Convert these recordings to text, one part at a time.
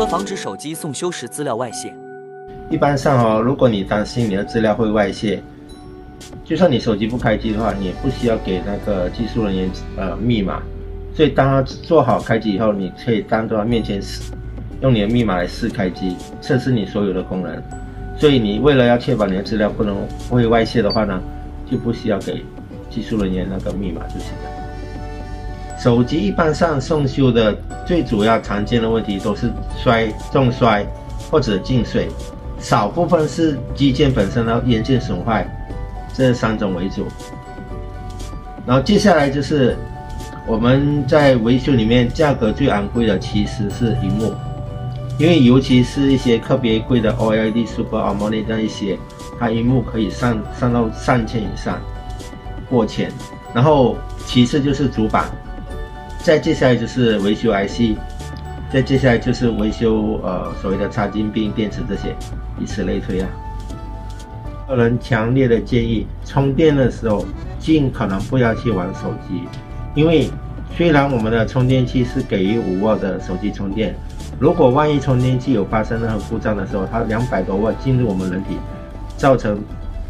何防止手机送修时资料外泄？一般上哦，如果你担心你的资料会外泄，就算你手机不开机的话，你也不需要给那个技术人员呃密码。所以当他做好开机以后，你可以当着他面前试，用你的密码来试开机，测试你所有的功能。所以你为了要确保你的资料不能会外泄的话呢，就不需要给技术人员那个密码就行了。手机一般上送修的最主要常见的问题都是摔、重摔或者进水，少部分是机件本身的元件损坏，这三种为主。然后接下来就是我们在维修里面价格最昂贵的其实是荧幕，因为尤其是一些特别贵的 OLED Super AMOLED 那一些，它荧幕可以上上到上千以上，过千。然后其次就是主板。再接下来就是维修 IC，再接下来就是维修呃所谓的插金并电池这些，以此类推啊。个人强烈的建议，充电的时候尽可能不要去玩手机，因为虽然我们的充电器是给予五瓦的手机充电，如果万一充电器有发生任何故障的时候，它两百多瓦进入我们人体，造成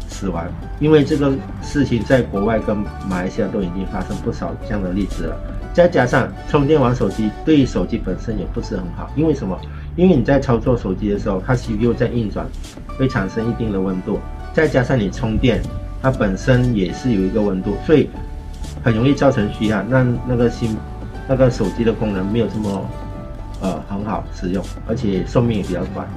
死亡。因为这个事情在国外跟马来西亚都已经发生不少这样的例子了。再加上充电玩手机对手机本身也不是很好，因为什么？因为你在操作手机的时候，它 CPU 在运转，会产生一定的温度。再加上你充电，它本身也是有一个温度，所以很容易造成虚汗，让那个新那个手机的功能没有这么呃很好使用，而且寿命也比较短。